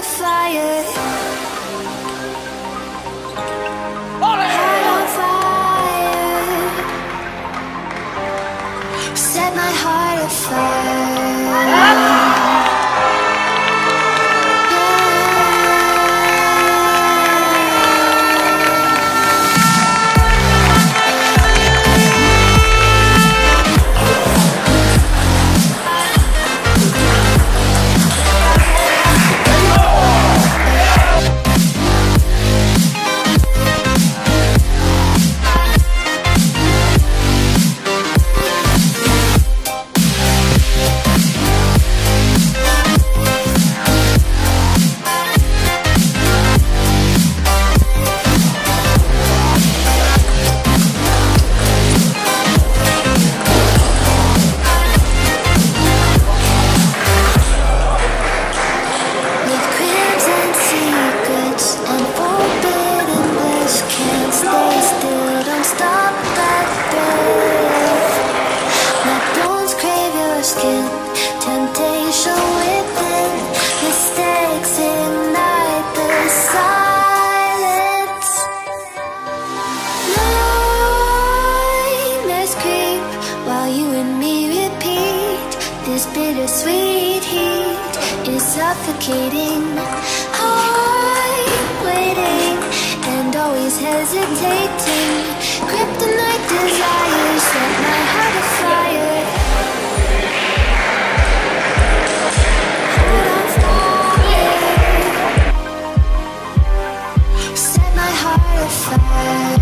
heart afire. Heart on fire. Set my heart afire. Ah! Suffocating I'm waiting and always hesitating. Kryptonite desires set my heart afire. Heart on fire. Set my heart afire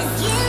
Yeah.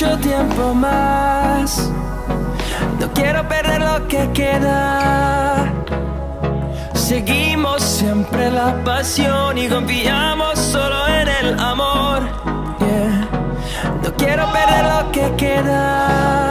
mucho tiempo más. No quiero perder lo que queda. Seguimos siempre la pasión y confiamos solo en el amor. No quiero perder lo que queda.